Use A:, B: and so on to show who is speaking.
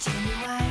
A: watching you.